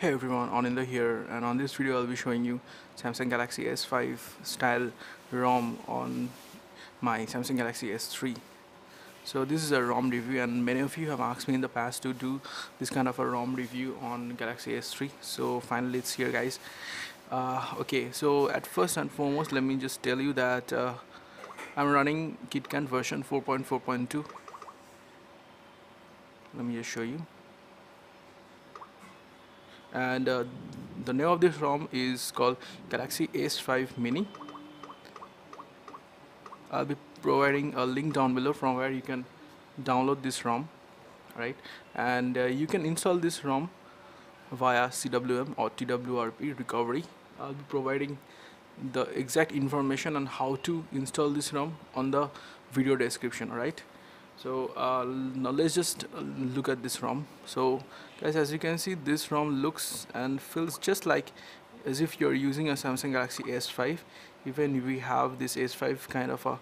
Hey everyone, Anindya here and on this video I'll be showing you Samsung Galaxy S5 style ROM on my Samsung Galaxy S3. So this is a ROM review and many of you have asked me in the past to do this kind of a ROM review on Galaxy S3. So finally it's here guys. Uh, okay, so at first and foremost let me just tell you that uh, I'm running KitKat version 4.4.2. Let me just show you and uh, the name of this ROM is called Galaxy S5 Mini. I'll be providing a link down below from where you can download this ROM right? And uh, you can install this ROM via CWM or TWRP recovery. I'll be providing the exact information on how to install this ROM on the video description right so uh, now let's just look at this ROM. So guys as you can see this ROM looks and feels just like as if you're using a Samsung Galaxy S5 even we have this S5 kind of a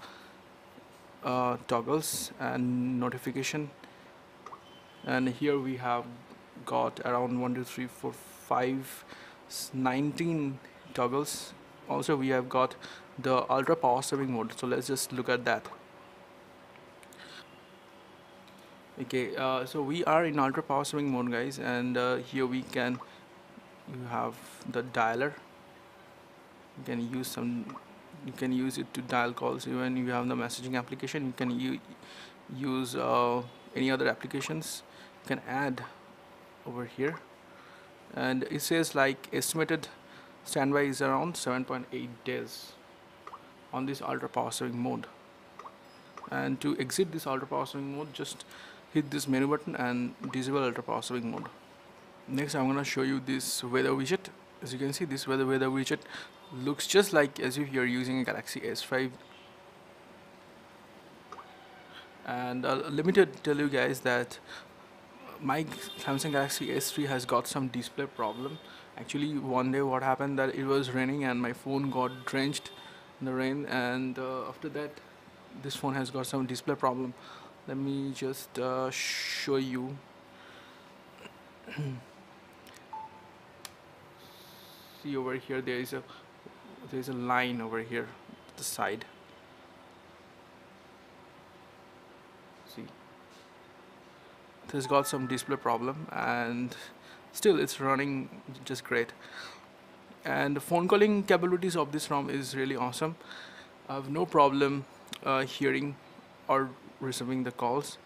uh, toggles and notification. And here we have got around 1 2 3 4 5 19 toggles. Also we have got the ultra power saving mode. So let's just look at that okay uh, so we are in ultra power saving mode guys and uh, here we can you have the dialer. You can use some you can use it to dial calls. Even you have the messaging application you can use uh, any other applications. You can add over here. And it says like estimated standby is around 7.8 days on this ultra power saving mode. And to exit this ultra power saving mode just hit this menu button and disable ultra power saving mode. Next I'm gonna show you this weather widget. As you can see this weather weather widget looks just like as if you're using a Galaxy S5 and uh, let me tell you guys that my Samsung Galaxy S3 has got some display problem. Actually one day what happened that it was raining and my phone got drenched in the rain and uh, after that this phone has got some display problem let me just uh, show you. See over here there is a there is a line over here the side. See? This got some display problem and still it's running just great. And the phone calling capabilities of this ROM is really awesome. I have no problem uh, hearing or receiving the calls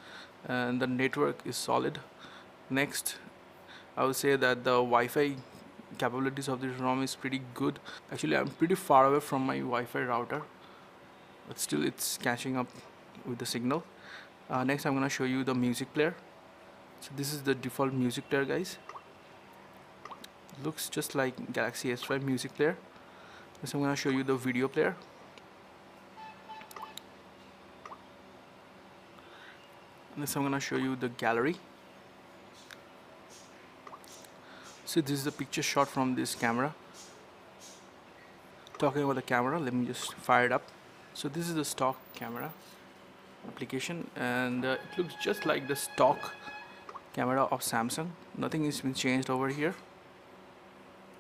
and the network is solid. Next I would say that the Wi-Fi capabilities of this ROM is pretty good. Actually I'm pretty far away from my Wi-Fi router but still it's catching up with the signal. Uh, next I'm gonna show you the music player. So this is the default music player guys. Looks just like Galaxy S5 music player. So I'm gonna show you the video player next I'm gonna show you the gallery. So this is a picture shot from this camera. Talking about the camera let me just fire it up. So this is the stock camera application and uh, it looks just like the stock camera of Samsung. Nothing has been changed over here.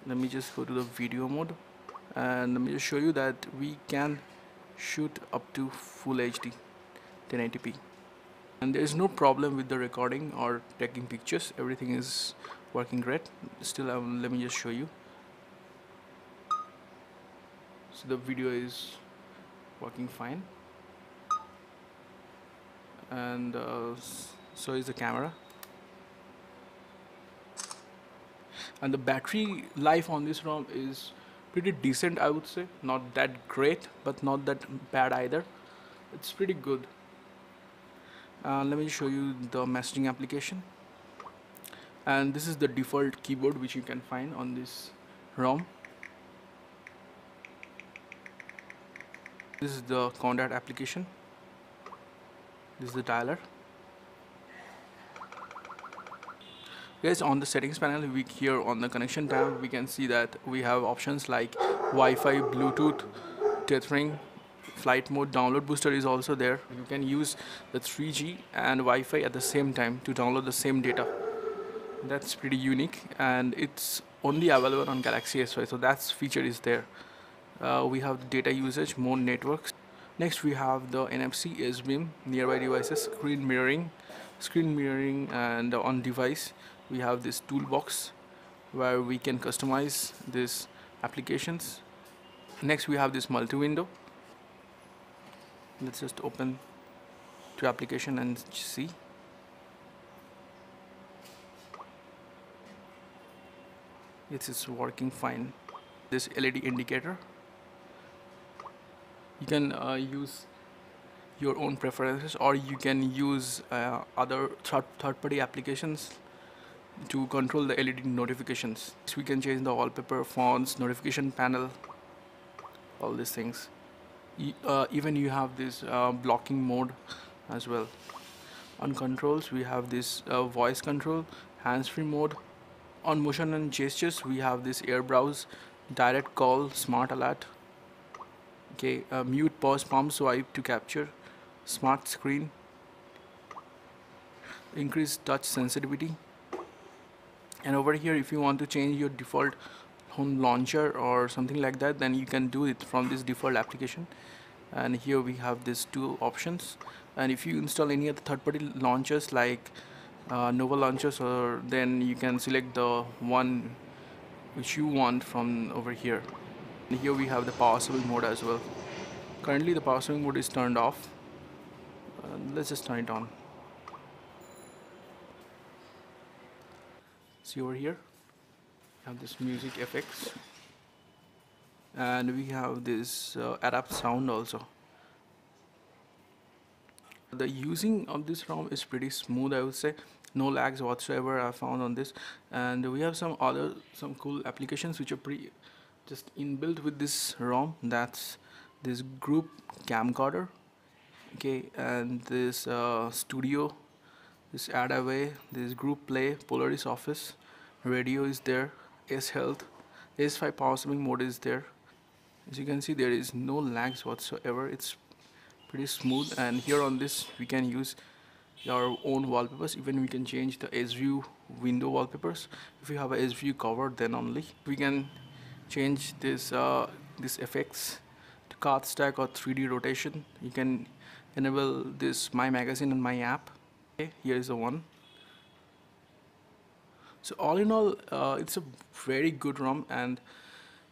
Let me just go to the video mode and let me just show you that we can shoot up to full HD 1080p and there is no problem with the recording or taking pictures. Everything is working great. Still um, let me just show you. So the video is working fine. And uh, so is the camera. And the battery life on this ROM is pretty decent I would say. Not that great but not that bad either. It's pretty good uh, let me show you the messaging application. And this is the default keyboard which you can find on this ROM. This is the contact application. This is the dialer. Guys on the settings panel we here on the connection tab we can see that we have options like Wi-Fi Bluetooth tethering flight mode download booster is also there. You can use the 3G and Wi-Fi at the same time to download the same data. That's pretty unique and it's only available on Galaxy S5 so that's feature is there. Uh, we have data usage more networks. Next we have the NFC S Beam nearby devices screen mirroring screen mirroring and on device. We have this toolbox where we can customize these applications. Next we have this multi-window let's just open to application and see. It is working fine. This LED indicator. You can uh, use your own preferences or you can use uh, other third-party applications to control the LED notifications. So we can change the wallpaper fonts notification panel all these things uh, even you have this uh, blocking mode as well. On controls we have this uh, voice control hands-free mode. On motion and gestures we have this air browse direct call smart alert. Okay uh, mute pause palm swipe to capture. Smart screen. Increase touch sensitivity. And over here if you want to change your default home launcher or something like that then you can do it from this default application. And here we have these two options. And if you install any other third-party launchers like uh, Nova launchers or then you can select the one which you want from over here. And here we have the power saving mode as well. Currently the power saving mode is turned off. Uh, let's just turn it on. See over here have this music effects. And we have this uh, adapt sound also. The using of this ROM is pretty smooth I would say. No lags whatsoever I found on this. And we have some other some cool applications which are pretty just inbuilt with this ROM. That's this group camcorder. Okay and this uh, studio this add away. This group play Polaris office. Radio is there S health. S5 power saving mode is there. As you can see there is no lags whatsoever. It's pretty smooth. And here on this we can use our own wallpapers. Even we can change the S view window wallpapers. If you have a S view cover then only. We can change this uh, this effects to card stack or 3d rotation. You can enable this my magazine and my app. Okay here is the one so all in all uh, it's a very good ROM and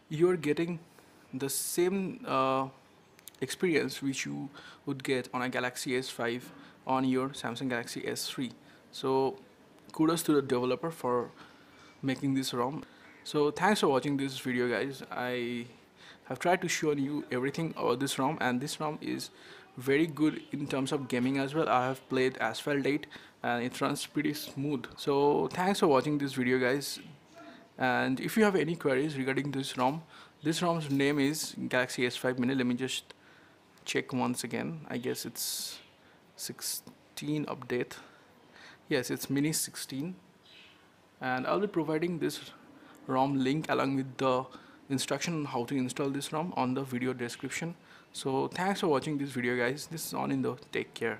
you're getting the same uh, experience which you would get on a Galaxy S5 on your Samsung Galaxy S3 so kudos to the developer for making this ROM. So thanks for watching this video guys. I have tried to show you everything about this ROM and this ROM is very good in terms of gaming as well. I have played Asphalt 8 and it runs pretty smooth. So thanks for watching this video guys. And if you have any queries regarding this ROM this ROM's name is Galaxy S5 mini. Let me just check once again. I guess it's 16 update. Yes it's mini 16 and I'll be providing this ROM link along with the instruction on how to install this ROM on the video description so thanks for watching this video guys. This is the take care